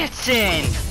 Rocketson!